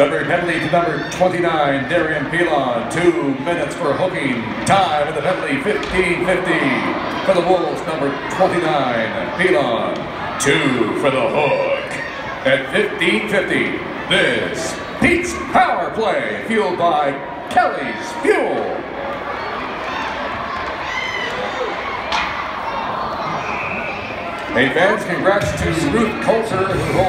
Summary penalty to number 29, Darian Pilon. Two minutes for hooking. Time in the penalty, 15-50. For the Wolves, number 29, Pilon. Two for the hook. At 15-50, this Pete's Power Play, fueled by Kelly's Fuel. Hey fans, congrats to Ruth Coulter who holds